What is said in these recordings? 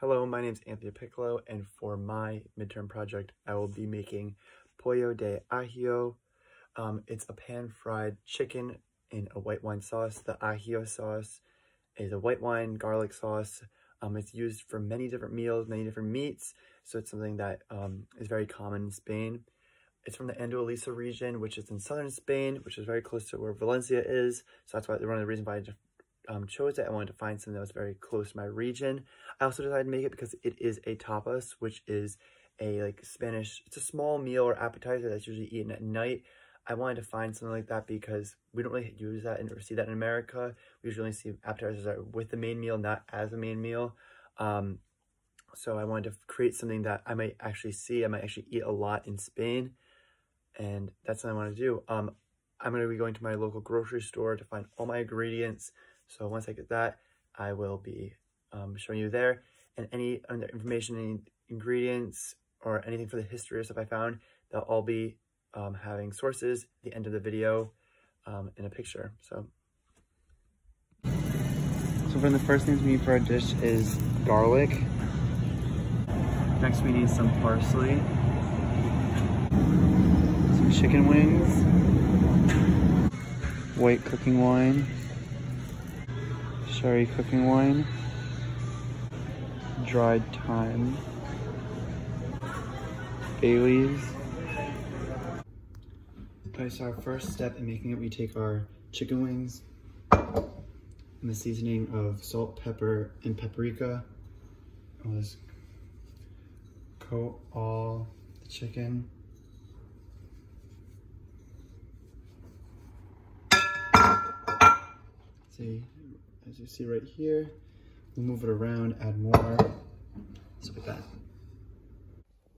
Hello, my name is Anthony Piccolo, and for my midterm project, I will be making pollo de ajillo. Um, it's a pan-fried chicken in a white wine sauce. The ajillo sauce is a white wine garlic sauce. Um, it's used for many different meals, many different meats, so it's something that um, is very common in Spain. It's from the Andalusia region, which is in southern Spain, which is very close to where Valencia is. So that's why one of the reasons why I um, chose it. I wanted to find something that was very close to my region. I also decided to make it because it is a tapas, which is a like Spanish, it's a small meal or appetizer that's usually eaten at night. I wanted to find something like that because we don't really use that and see that in America. We usually see appetizers are with the main meal, not as a main meal. Um, so I wanted to create something that I might actually see, I might actually eat a lot in Spain. And that's what I want to do. Um, I'm going to be going to my local grocery store to find all my ingredients so once I get that, I will be um, showing you there. And any other information, any ingredients, or anything for the history or stuff I found, they'll all be um, having sources the end of the video um, in a picture. So. So for the first things we need for our dish is garlic. Next we need some parsley, some chicken wings, white cooking wine, sherry cooking wine, dried thyme, bay leaves. Okay, so our first step in making it, we take our chicken wings and the seasoning of salt, pepper, and paprika. I'll just coat all the chicken. See, as you see right here. We'll move it around, add more, so like that.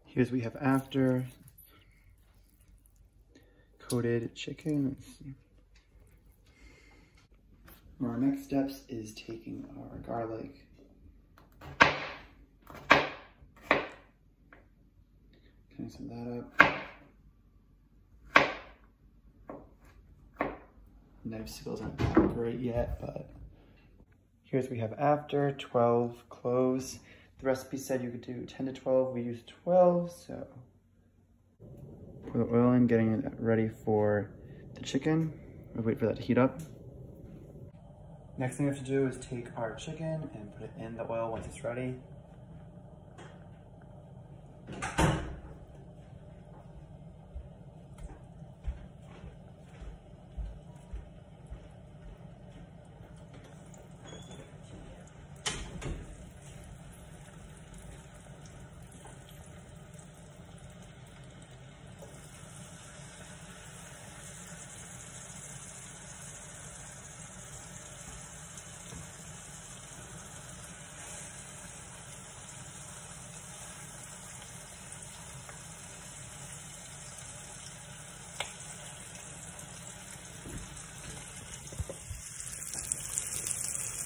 Here's what we have after coated chicken. Our next steps is taking our garlic, of that up. Knife skills aren't great yet, but Here's we have after, 12 cloves. The recipe said you could do 10 to 12, we used 12, so pour the oil in, getting it ready for the chicken. We'll wait for that to heat up. Next thing we have to do is take our chicken and put it in the oil once it's ready.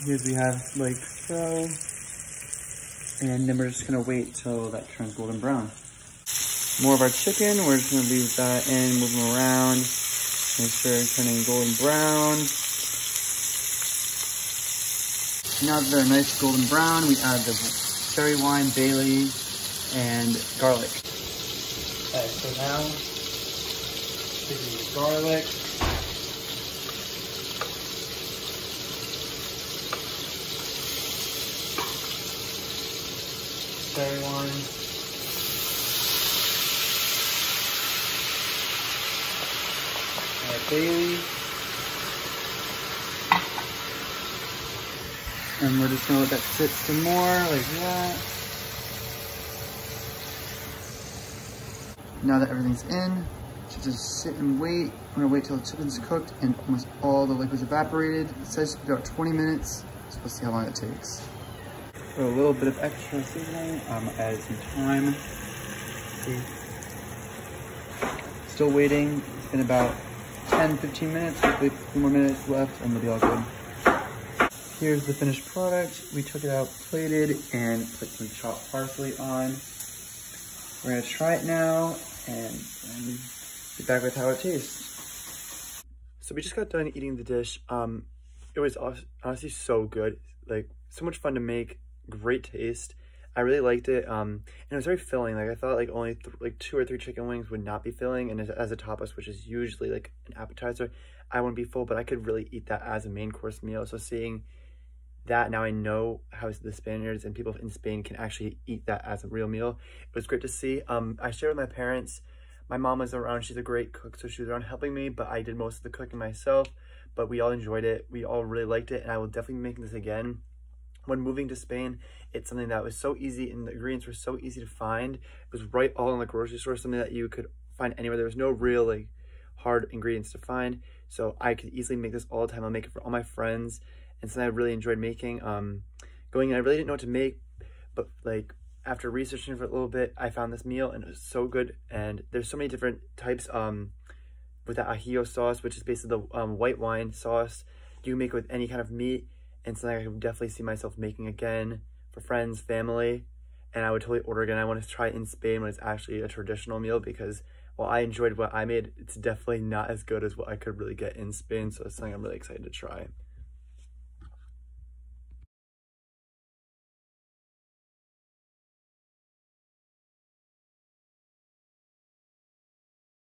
Here we have like so. And then we're just gonna wait till that turns golden brown. More of our chicken, we're just gonna leave that in, move them around. Make sure it's turning golden brown. Now that they're nice golden brown, we add the sherry wine, bay Bailey, and garlic. Okay, so now, garlic, wine. Our bay leaf. And we're just gonna let that sit some more, like that. Now that everything's in, to just sit and wait. We're gonna wait till the chicken's cooked and almost all the liquid's evaporated. It says about 20 minutes, so let's see how long it takes. A little bit of extra seasoning, um, some thyme. Still waiting, it's been about 10, 15 minutes, hopefully a few more minutes left and we'll be all good. Here's the finished product. We took it out, plated, and put some chopped parsley on. We're gonna try it now and, and be back with how it tastes. So we just got done eating the dish. Um, it was honestly so good, like so much fun to make great taste. I really liked it. Um, and it was very filling. Like I thought like only like two or three chicken wings would not be filling. And as, as a tapas, which is usually like an appetizer, I wouldn't be full, but I could really eat that as a main course meal. So seeing that now I know how the Spaniards and people in Spain can actually eat that as a real meal. It was great to see. Um, I shared with my parents. My mom was around. She's a great cook, so she was around helping me, but I did most of the cooking myself. But we all enjoyed it. We all really liked it, and I will definitely be making this again. When moving to Spain, it's something that was so easy, and the ingredients were so easy to find. It was right all in the grocery store, something that you could find anywhere. There was no real like hard ingredients to find, so I could easily make this all the time. I'll make it for all my friends and something I really enjoyed making. Um, going in, I really didn't know what to make, but like after researching for a little bit, I found this meal and it was so good. And there's so many different types um, with the ajillo sauce, which is basically the um, white wine sauce. You can make it with any kind of meat and something I could definitely see myself making again for friends, family. And I would totally order again. I want to try it in Spain when it's actually a traditional meal because while I enjoyed what I made, it's definitely not as good as what I could really get in Spain. So it's something I'm really excited to try.